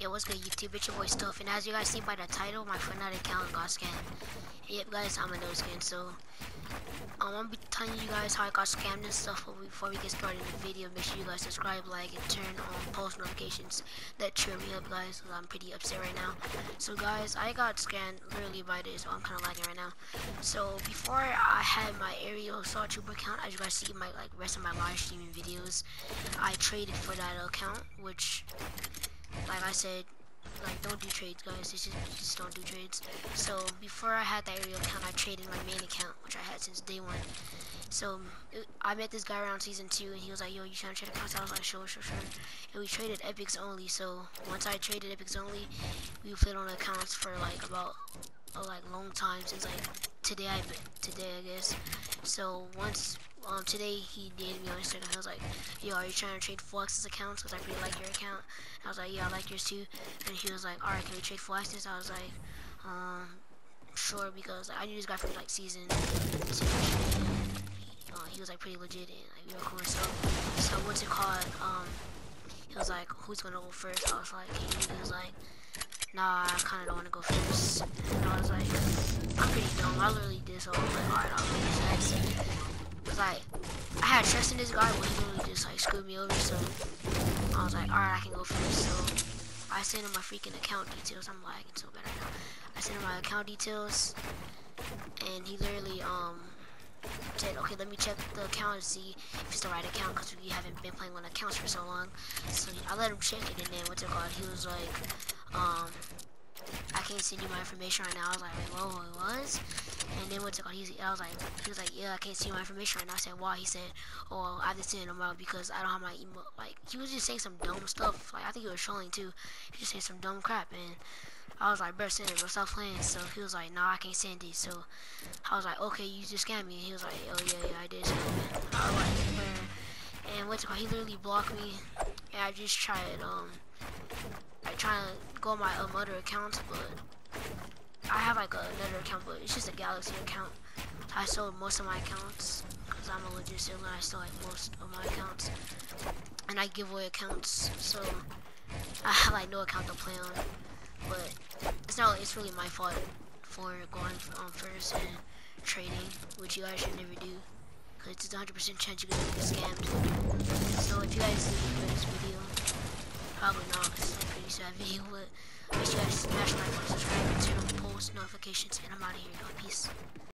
Yo, what's good YouTube? It's your boy Stuff, and as you guys see by the title, my friend had Fortnite account got scammed. Yep, guys, I'm a no skin, so I'm gonna be telling you guys how I got scammed and stuff. But before we get started in the video, make sure you guys subscribe, like, and turn on post notifications. That cheer me up, guys, because I'm pretty upset right now. So, guys, I got scammed literally by this, so I'm kind of lagging right now. So, before I had my aerial assault trooper account, as you guys see in my like rest of my live streaming videos, I traded for that account, which like I said, like don't do trades guys, just, just don't do trades. So before I had that aerial account, I traded my main account, which I had since day one. So I met this guy around season two, and he was like, "Yo, you trying to trade accounts?" I was like, "Sure, sure, sure." And we traded epics only. So once I traded epics only, we played on accounts for like about a like long time since like today. I today I guess. So once um, today he did me on Instagram. He was like, yo, are you trying to trade full access accounts? Because I really like your account. I was like, yeah, I like yours too. And he was like, alright, can we trade full access? I was like, um, sure, because like, I knew this guy from like season two. Uh, he was like pretty legit and like real cool and stuff. So what's it called? Um, he was like, who's gonna go first? I was like, he was like, nah, I kind of don't want to go first. And I was like, I'm pretty dumb. I literally did so. I was like, alright, I'll like, I had trust in this guy, but he literally just like screwed me over, so I was like, alright, I can go first. So I sent him my freaking account details. I'm lagging so bad right now. I sent him my account details, and he literally um said, okay, let me check the account and see if it's the right account because we haven't been playing on accounts for so long. So I let him check it, and then what's it called? He was like, um, I can't send you my information right now. I was like, whoa, it was? And then what's it called? He's, I was like, he was like, yeah, I can't see my information right now. I said, why? He said, oh, I have to send them out because I don't have my email. Like, he was just saying some dumb stuff. Like, I think he was trolling too. He just saying some dumb crap. And I was like, bro, send it, bro, stop playing. So he was like, nah, I can't send it. So I was like, okay, you just scammed me. And he was like, oh, yeah, yeah, I did me. I was like, where? And what's it called? He literally blocked me. And I just tried, um, I try to go on my um, other accounts, but I have like another account, but it's just a Galaxy account. I sold most of my accounts because I'm a legit seller. I still like most of my accounts, and I give away accounts, so I have like no account to play on. But it's not. It's really my fault for going on first and trading, which you guys should never do. Cause it's a 100% chance you're gonna get scammed. So if you guys enjoyed this video, probably not, cause it's pretty video, but make sure you guys smash like subscribe, and turn on post notifications, and I'm out of here. Peace.